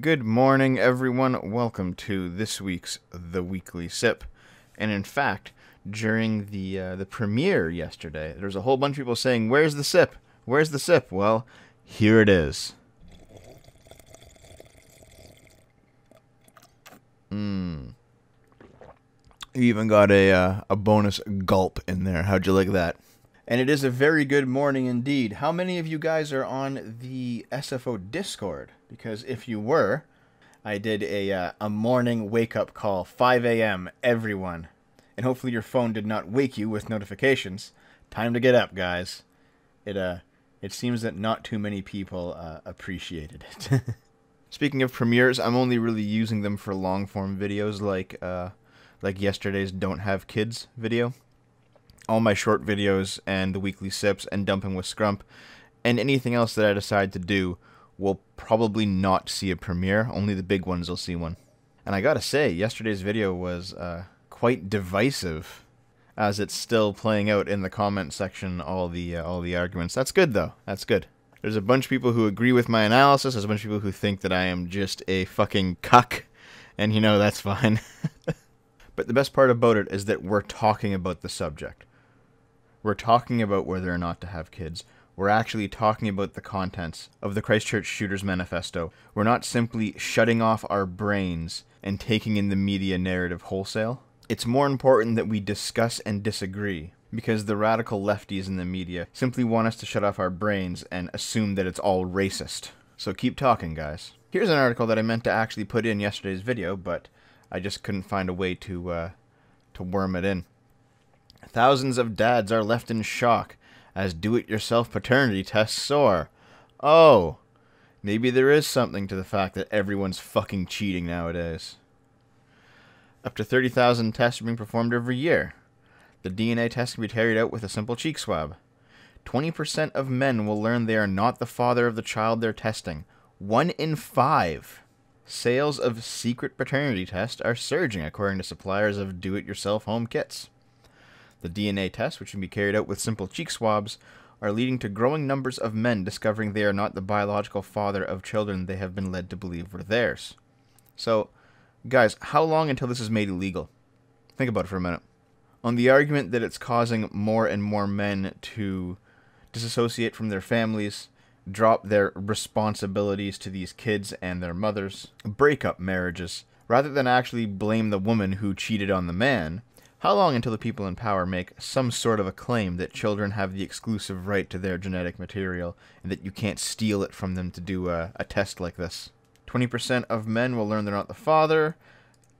Good morning, everyone. Welcome to this week's The Weekly Sip. And in fact, during the uh, the premiere yesterday, there was a whole bunch of people saying, "Where's the sip? Where's the sip?" Well, here it is. Mmm. You even got a uh, a bonus gulp in there. How'd you like that? And it is a very good morning indeed. How many of you guys are on the SFO Discord? Because if you were, I did a uh, a morning wake up call, 5 a.m. Everyone, and hopefully your phone did not wake you with notifications. Time to get up, guys. It uh, it seems that not too many people uh, appreciated it. Speaking of premieres, I'm only really using them for long form videos like uh, like yesterday's "Don't Have Kids" video. All my short videos and the weekly sips and dumping with Scrump, and anything else that I decide to do will probably not see a premiere. Only the big ones will see one. And I gotta say, yesterday's video was uh, quite divisive, as it's still playing out in the comment section. All the uh, all the arguments. That's good though. That's good. There's a bunch of people who agree with my analysis. There's a bunch of people who think that I am just a fucking cuck, and you know that's fine. but the best part about it is that we're talking about the subject. We're talking about whether or not to have kids. We're actually talking about the contents of the Christchurch Shooters Manifesto. We're not simply shutting off our brains and taking in the media narrative wholesale. It's more important that we discuss and disagree because the radical lefties in the media simply want us to shut off our brains and assume that it's all racist. So keep talking, guys. Here's an article that I meant to actually put in yesterday's video, but I just couldn't find a way to uh, to worm it in. Thousands of dads are left in shock as do-it-yourself paternity tests soar. Oh, maybe there is something to the fact that everyone's fucking cheating nowadays. Up to 30,000 tests are being performed every year. The DNA test can be carried out with a simple cheek swab. 20% of men will learn they are not the father of the child they're testing. One in five. Sales of secret paternity tests are surging, according to suppliers of do it yourself home kits. The DNA tests, which can be carried out with simple cheek swabs, are leading to growing numbers of men discovering they are not the biological father of children they have been led to believe were theirs. So, guys, how long until this is made illegal? Think about it for a minute. On the argument that it's causing more and more men to disassociate from their families, drop their responsibilities to these kids and their mothers, break up marriages, rather than actually blame the woman who cheated on the man, how long until the people in power make some sort of a claim that children have the exclusive right to their genetic material and that you can't steal it from them to do a, a test like this? 20% of men will learn they're not the father.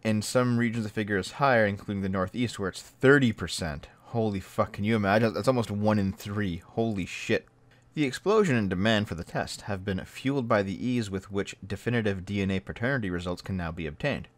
In some regions, the figure is higher, including the Northeast, where it's 30%. Holy fuck, can you imagine? That's almost one in three. Holy shit. The explosion in demand for the test have been fueled by the ease with which definitive DNA paternity results can now be obtained.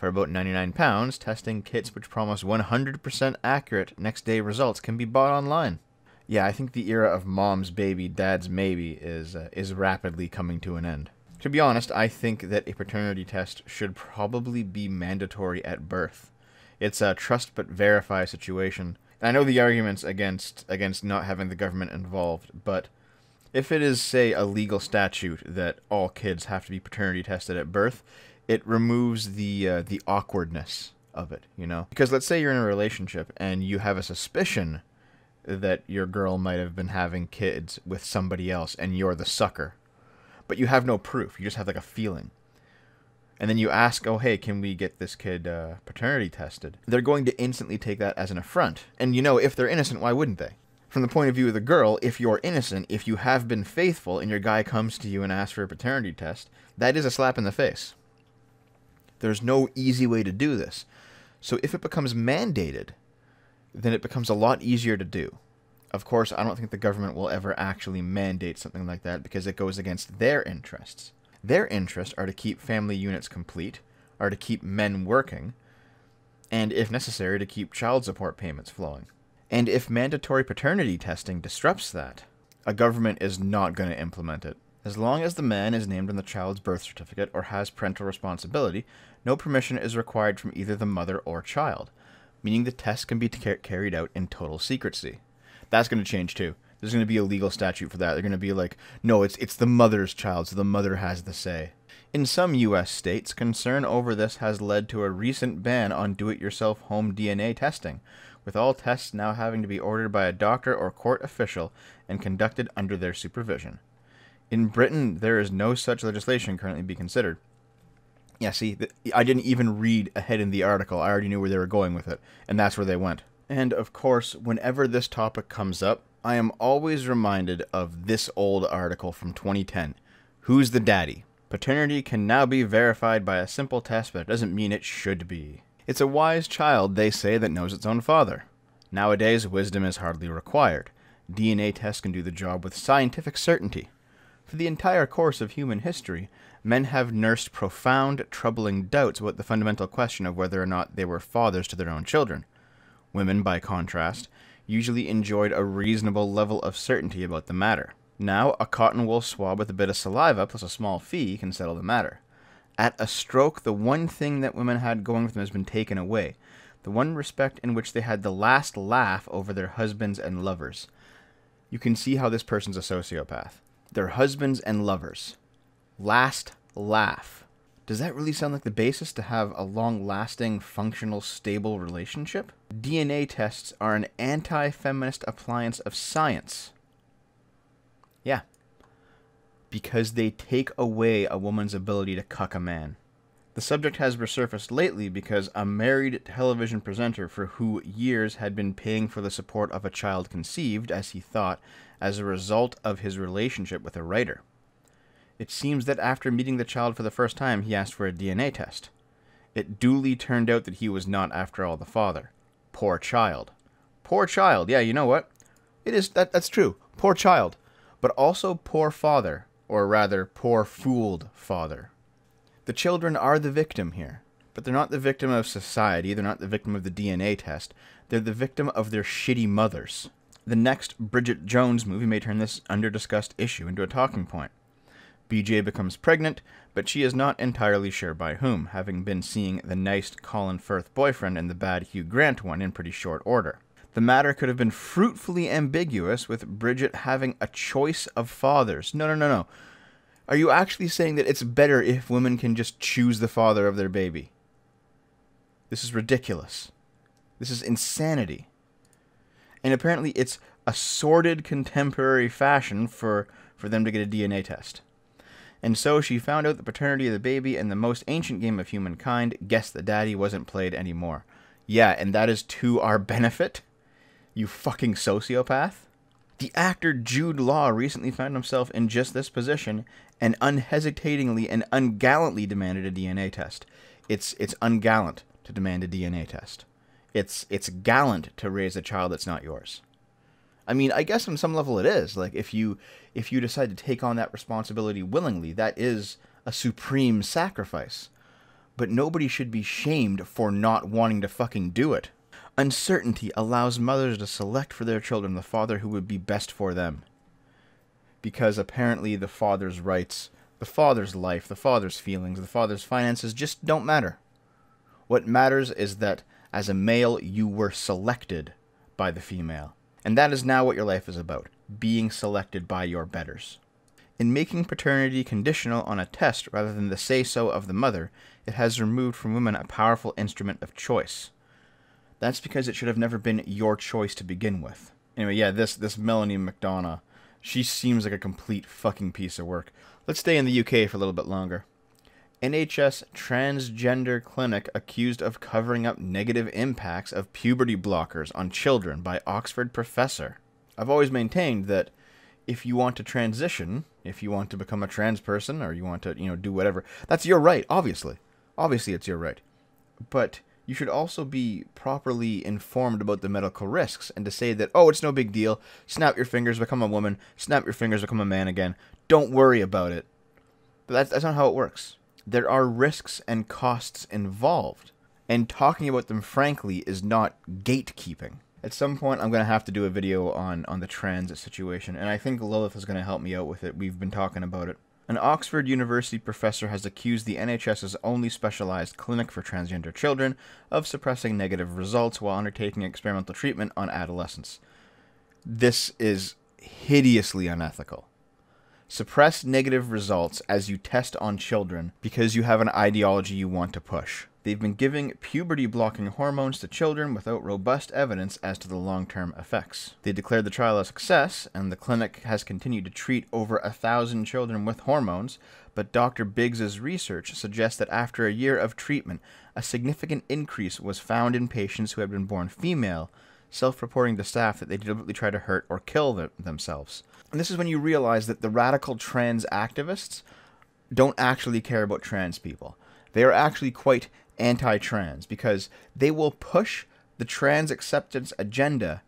For about 99 pounds, testing kits which promise 100% accurate next day results can be bought online. Yeah, I think the era of mom's baby, dad's maybe is uh, is rapidly coming to an end. To be honest, I think that a paternity test should probably be mandatory at birth. It's a trust but verify situation. I know the arguments against against not having the government involved, but if it is say a legal statute that all kids have to be paternity tested at birth, it removes the uh, the awkwardness of it, you know. Because let's say you're in a relationship and you have a suspicion that your girl might have been having kids with somebody else and you're the sucker. But you have no proof. You just have like a feeling. And then you ask, "Oh, hey, can we get this kid uh, paternity tested?" They're going to instantly take that as an affront. And you know, if they're innocent, why wouldn't they? From the point of view of the girl, if you're innocent, if you have been faithful, and your guy comes to you and asks for a paternity test, that is a slap in the face. There's no easy way to do this. So if it becomes mandated, then it becomes a lot easier to do. Of course, I don't think the government will ever actually mandate something like that because it goes against their interests. Their interests are to keep family units complete, are to keep men working, and if necessary, to keep child support payments flowing. And if mandatory paternity testing disrupts that, a government is not going to implement it. As long as the man is named on the child's birth certificate or has parental responsibility, no permission is required from either the mother or child, meaning the test can be car carried out in total secrecy. That's going to change too. There's going to be a legal statute for that. They're going to be like, no, it's it's the mother's child, so the mother has the say. In some U.S. states, concern over this has led to a recent ban on do it yourself home DNA testing, with all tests now having to be ordered by a doctor or court official and conducted under their supervision. In Britain, there is no such legislation currently being considered. Yeah, see, I didn't even read ahead in the article. I already knew where they were going with it, and that's where they went. And of course, whenever this topic comes up, I am always reminded of this old article from 2010 Who's the Daddy? Paternity can now be verified by a simple test, but it doesn't mean it should be. It's a wise child, they say, that knows its own father. Nowadays, wisdom is hardly required. DNA tests can do the job with scientific certainty. For the entire course of human history, men have nursed profound, troubling doubts about the fundamental question of whether or not they were fathers to their own children. Women, by contrast, usually enjoyed a reasonable level of certainty about the matter. Now, a cotton wool swab with a bit of saliva plus a small fee can settle the matter. At a stroke, the one thing that women had going for them has been taken away, the one respect in which they had the last laugh over their husbands and lovers. You can see how this person's a sociopath. Their husbands and lovers. Last laugh. Does that really sound like the basis to have a long lasting, functional, stable relationship? DNA tests are an anti feminist appliance of science. Yeah, because they take away a woman's ability to cuck a man. The subject has resurfaced lately because a married television presenter for who years had been paying for the support of a child conceived, as he thought, as a result of his relationship with a writer. It seems that after meeting the child for the first time, he asked for a DNA test. It duly turned out that he was not, after all, the father. Poor child. Poor child. Yeah, you know what? It is that that's true. Poor child. But also poor father or rather, poor fooled father. The children are the victim here, but they're not the victim of society, they're not the victim of the DNA test, they're the victim of their shitty mothers. The next Bridget Jones movie may turn this under-discussed issue into a talking point. BJ becomes pregnant, but she is not entirely sure by whom, having been seeing the nice Colin Firth boyfriend and the bad Hugh Grant one in pretty short order. The matter could have been fruitfully ambiguous with Bridget having a choice of fathers. No, no, no, no. Are you actually saying that it's better if women can just choose the father of their baby? This is ridiculous. This is insanity. And apparently it's a sordid contemporary fashion for, for them to get a DNA test. And so she found out the paternity of the baby and the most ancient game of humankind, guess the daddy wasn't played anymore. Yeah, and that is to our benefit? You fucking sociopath. The actor Jude Law recently found himself in just this position and unhesitatingly and ungallantly demanded a DNA test. It's it's ungallant to demand a DNA test. It's it's gallant to raise a child that's not yours. I mean, I guess on some level it is. Like if you if you decide to take on that responsibility willingly, that is a supreme sacrifice. But nobody should be shamed for not wanting to fucking do it. Uncertainty allows mothers to select for their children the father who would be best for them. Because apparently the father's rights, the father's life, the father's feelings, the father's finances just don't matter. What matters is that as a male, you were selected by the female. And that is now what your life is about being selected by your betters. In making paternity conditional on a test rather than the say so of the mother, it has removed from women a powerful instrument of choice. That's because it should have never been your choice to begin with. Anyway, yeah, this this Melanie McDonagh, she seems like a complete fucking piece of work. Let's stay in the UK for a little bit longer. NHS transgender clinic accused of covering up negative impacts of puberty blockers on children by Oxford professor. I've always maintained that if you want to transition, if you want to become a trans person or you want to, you know, do whatever, that's your right, obviously. Obviously it's your right. But you should also be properly informed about the medical risks and to say that, oh, it's no big deal. Snap your fingers, become a woman. Snap your fingers, become a man again. Don't worry about it. But that's, that's not how it works. There are risks and costs involved. And talking about them frankly is not gatekeeping. At some point, I'm going to have to do a video on, on the trans situation, and I think Lilith is going to help me out with it. We've been talking about it. An Oxford University professor has accused the NHS's only specialized clinic for transgender children of suppressing negative results while undertaking experimental treatment on adolescents. This is hideously unethical. Suppress negative results as you test on children because you have an ideology you want to push. They've been giving puberty blocking hormones to children without robust evidence as to the long term effects. They declared the trial a success, and the clinic has continued to treat over a thousand children with hormones. But Dr. Biggs's research suggests that after a year of treatment, a significant increase was found in patients who had been born female, self reporting to staff that they deliberately try to hurt or kill them themselves. And this is when you realize that the radical trans activists don't actually care about trans people. They are actually quite anti trans because they will push the trans acceptance agenda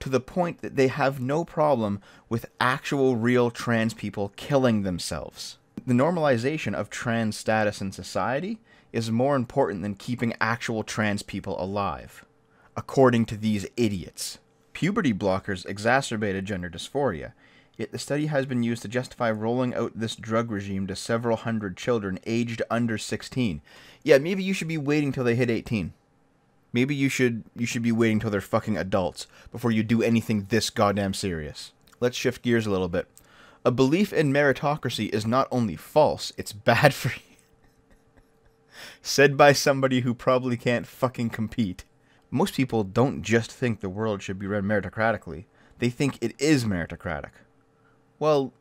to the point that they have no problem with actual real trans people killing themselves. The normalization of trans status in society is more important than keeping actual trans people alive, according to these idiots. Puberty blockers exacerbated gender dysphoria, yet the study has been used to justify rolling out this drug regime to several hundred children aged under 16. Yeah, maybe you should be waiting till they hit 18. Maybe you should you should be waiting till they're fucking adults before you do anything this goddamn serious. Let's shift gears a little bit. A belief in meritocracy is not only false, it's bad for you. Said by somebody who probably can't fucking compete. Most people don't just think the world should be run meritocratically. They think it is meritocratic. Well,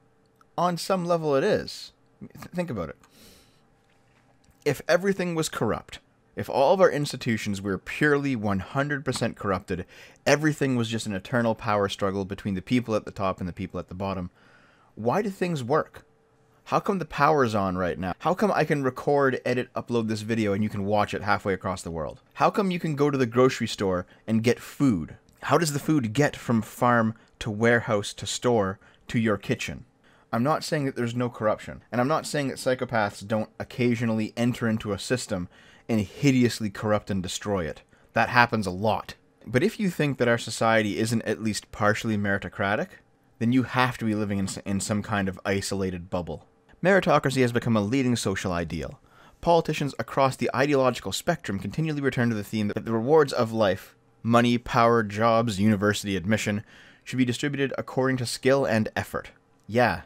on some level it is. Think about it. If everything was corrupt, if all of our institutions were purely 100% corrupted, everything was just an eternal power struggle between the people at the top and the people at the bottom, why do things work? How come the power's on right now? How come I can record, edit, upload this video and you can watch it halfway across the world? How come you can go to the grocery store and get food? How does the food get from farm to warehouse to store to your kitchen? I'm not saying that there's no corruption, and I'm not saying that psychopaths don't occasionally enter into a system and hideously corrupt and destroy it. That happens a lot. But if you think that our society isn't at least partially meritocratic, then you have to be living in, in some kind of isolated bubble. Meritocracy has become a leading social ideal. Politicians across the ideological spectrum continually return to the theme that the rewards of life money, power, jobs, university admission should be distributed according to skill and effort. Yeah,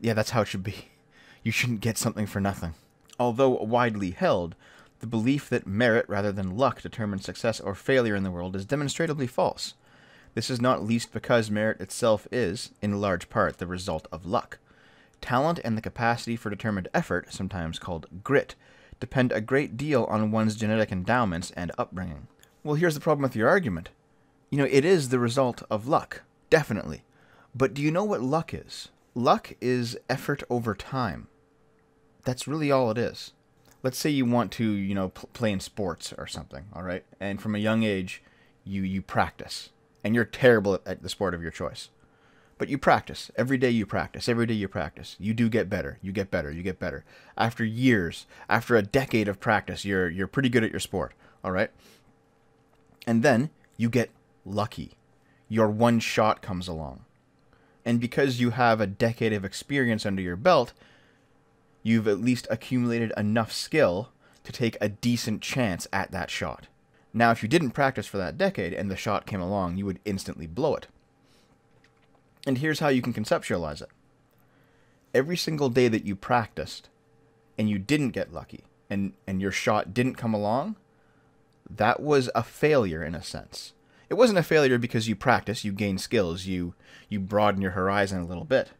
yeah, that's how it should be. You shouldn't get something for nothing. Although widely held, the belief that merit rather than luck determines success or failure in the world is demonstrably false. This is not least because merit itself is, in large part, the result of luck. Talent and the capacity for determined effort, sometimes called grit, depend a great deal on one's genetic endowments and upbringing. Well, here's the problem with your argument. You know, it is the result of luck, definitely. But do you know what luck is? Luck is effort over time. That's really all it is. Let's say you want to, you know, pl- play in sports or something, all right? And from a young age, you you practice, and you're terrible at, at the sport of your choice. But you practice. Every day you practice. Every day you practice. You do get better. You get better. You get better. After years, after a decade of practice, you're you're pretty good at your sport, all right? And then you get lucky. Your one shot comes along and because you have a decade of experience under your belt, you've at least accumulated enough skill to take a decent chance at that shot. Now, if you didn't practice for that decade and the shot came along, you would instantly blow it. And here's how you can conceptualize it every single day that you practiced and you didn't get lucky and, and your shot didn't come along, that was a failure in a sense. It wasn't a failure because you practice, you gain skills, you you broaden your horizon a little bit.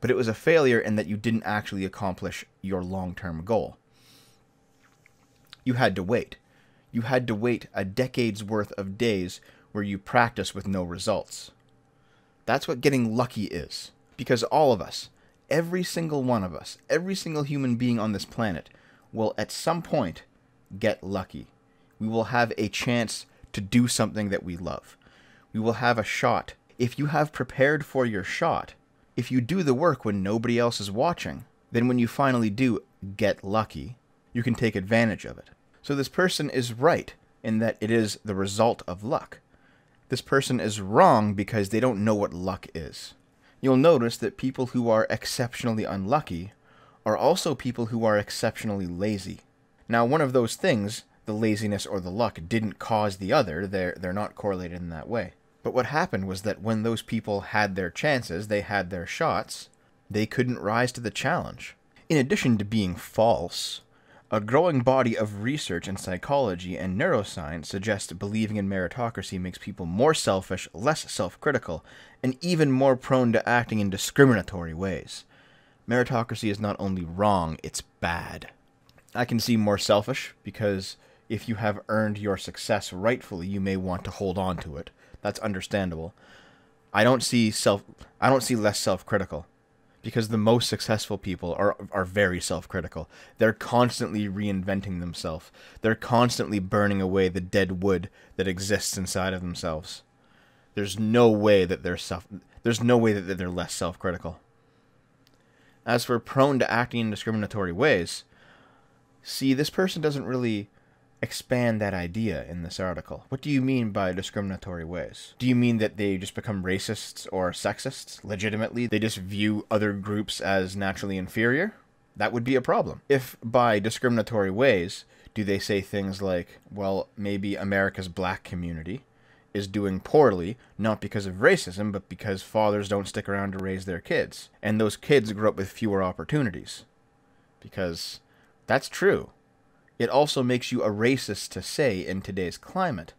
But it was a failure in that you didn't actually accomplish your long-term goal. You had to wait. You had to wait a decade's worth of days where you practice with no results. That's what getting lucky is. Because all of us, every single one of us, every single human being on this planet will at some point get lucky. We will have a chance to do something that we love. We will have a shot. If you have prepared for your shot, if you do the work when nobody else is watching, then when you finally do get lucky, you can take advantage of it. So this person is right in that it is the result of luck. This person is wrong because they don't know what luck is. You'll notice that people who are exceptionally unlucky are also people who are exceptionally lazy. Now, one of those things the laziness or the luck didn't cause the other. They're they're not correlated in that way. But what happened was that when those people had their chances, they had their shots, they couldn't rise to the challenge. In addition to being false, a growing body of research in psychology and neuroscience suggests believing in meritocracy makes people more selfish, less self critical, and even more prone to acting in discriminatory ways. Meritocracy is not only wrong, it's bad. I can see more selfish because if you have earned your success rightfully, you may want to hold on to it. That's understandable. I don't see self I don't see less self-critical because the most successful people are are very self-critical. They're constantly reinventing themselves. They're constantly burning away the dead wood that exists inside of themselves. There's no way that they're self there's no way that they're less self-critical. As for prone to acting in discriminatory ways, see this person doesn't really expand that idea in this article. What do you mean by discriminatory ways? Do you mean that they just become racists or sexists legitimately? They just view other groups as naturally inferior? That would be a problem. If by discriminatory ways do they say things like, well, maybe America's black community is doing poorly, not because of racism, but because fathers don't stick around to raise their kids. And those kids grow up with fewer opportunities. Because that's true. It also makes you a racist to say in today's climate.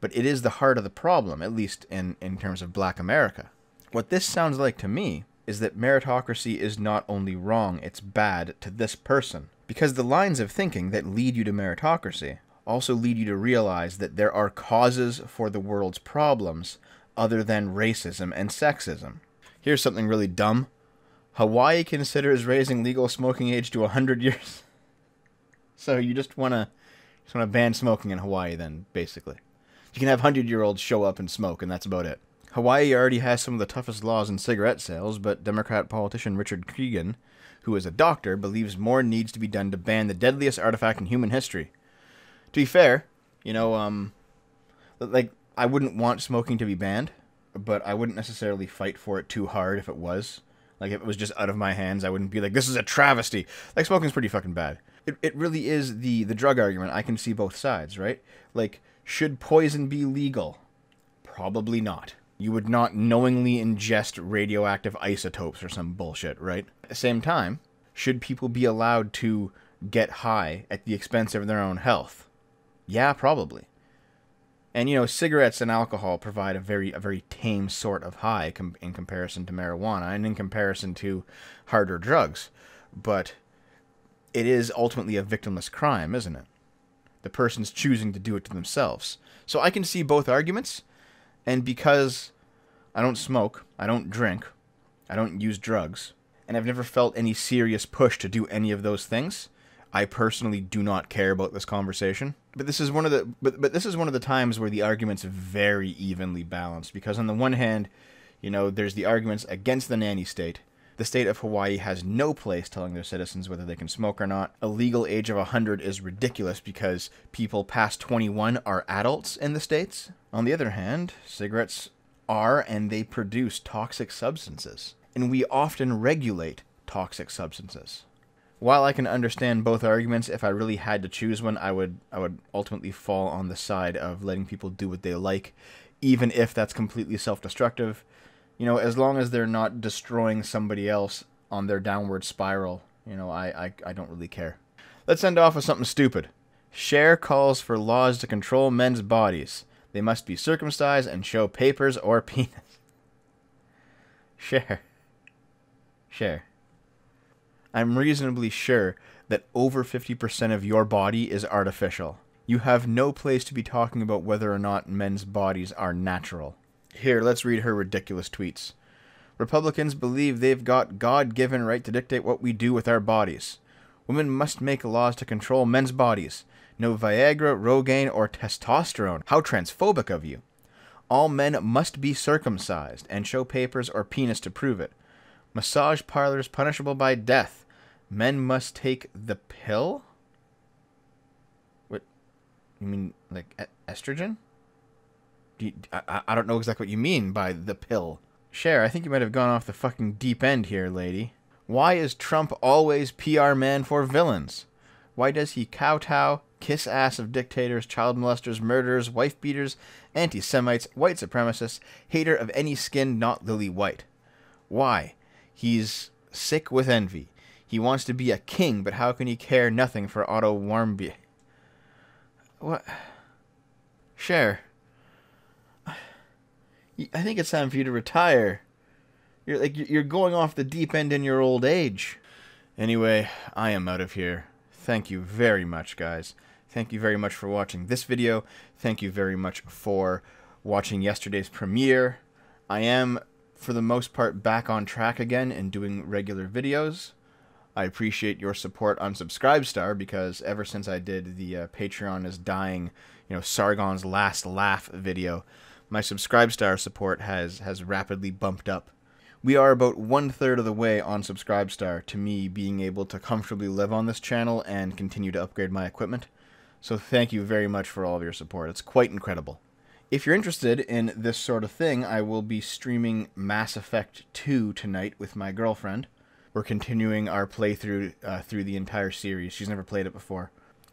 But it is the heart of the problem, at least in, in terms of black America. What this sounds like to me is that meritocracy is not only wrong, it's bad to this person. Because the lines of thinking that lead you to meritocracy also lead you to realize that there are causes for the world's problems other than racism and sexism. Here's something really dumb Hawaii considers raising legal smoking age to 100 years. So you just want to just want to ban smoking in Hawaii then, basically. You can have 100-year-olds show up and smoke, and that's about it. Hawaii already has some of the toughest laws in cigarette sales, but Democrat politician Richard Creagan, who is a doctor, believes more needs to be done to ban the deadliest artifact in human history. To be fair, you know, um, like, I wouldn't want smoking to be banned, but I wouldn't necessarily fight for it too hard if it was. Like, if it was just out of my hands, I wouldn't be like, this is a travesty. Like, smoking's pretty fucking bad it, it really is the the drug argument. I can see both sides, right? Like, should poison be legal? Probably not. You would not knowingly ingest radioactive isotopes or some bullshit, right? At the same time, should people be allowed to get high at the expense of their own health? Yeah, probably. And you know, cigarettes and alcohol provide a very a very tame sort of high com- in comparison to marijuana and in comparison to harder drugs. But it is ultimately a victimless crime, isn't it? The person's choosing to do it to themselves. So I can see both arguments, and because I don't smoke, I don't drink, I don't use drugs, and I've never felt any serious push to do any of those things, I personally do not care about this conversation. But this is one of the but but this is one of the times where the arguments very evenly balanced because on the one hand, you know, there's the arguments against the nanny state the state of Hawaii has no place telling their citizens whether they can smoke or not. A legal age of 100 is ridiculous because people past 21 are adults in the states. On the other hand, cigarettes are and they produce toxic substances, and we often regulate toxic substances. While I can understand both arguments, if I really had to choose one, I would I would ultimately fall on the side of letting people do what they like, even if that's completely self-destructive you know, as long as they're not destroying somebody else on their downward spiral, you know, I, I, I don't really care. Let's end off with something stupid. Cher calls for laws to control men's bodies. They must be circumcised and show papers or penis. Cher. Cher. I'm reasonably sure that over 50% of your body is artificial. You have no place to be talking about whether or not men's bodies are natural. Here, let's read her ridiculous tweets. Republicans believe they've got God given right to dictate what we do with our bodies. Women must make laws to control men's bodies. No Viagra, Rogaine, or testosterone. How transphobic of you. All men must be circumcised and show papers or penis to prove it. Massage parlors punishable by death. Men must take the pill? What? You mean like estrogen? You, I, I don't know exactly what you mean by the pill. Cher, I think you might have gone off the fucking deep end here, lady. Why is Trump always PR man for villains? Why does he kowtow, kiss ass of dictators, child molesters, murderers, wife beaters, anti Semites, white supremacists, hater of any skin not lily white? Why? He's sick with envy. He wants to be a king, but how can he care nothing for Otto Warmbier? What? Cher. I think it's time for you to retire. You're like you're going off the deep end in your old age. Anyway, I am out of here. Thank you very much, guys. Thank you very much for watching this video. Thank you very much for watching yesterday's premiere. I am, for the most part, back on track again and doing regular videos. I appreciate your support on Subscribestar because ever since I did the uh, Patreon is dying, you know, Sargon's last laugh video, my Subscribestar support has has rapidly bumped up. We are about one third of the way on Subscribestar to me being able to comfortably live on this channel and continue to upgrade my equipment. So thank you very much for all of your support. It's quite incredible. If you're interested in this sort of thing, I will be streaming Mass Effect 2 tonight with my girlfriend. We're continuing our playthrough uh, through the entire series. She's never played it before.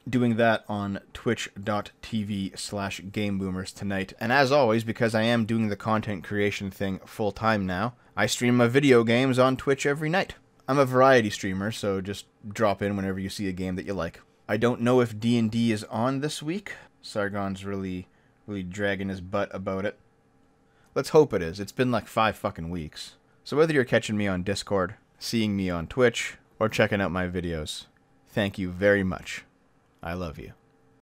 Doing that on twitch.tv slash gameboomers tonight. And as always, because I am doing the content creation thing full time now, I stream my video games on Twitch every night. I'm a variety streamer, so just drop in whenever you see a game that you like. I don't know if D&D is on this week. Sargon's really really dragging his butt about it. Let's hope it is. It's been like five fucking weeks. So whether you're catching me on Discord, seeing me on Twitch, or checking out my videos, thank you very much. I love you.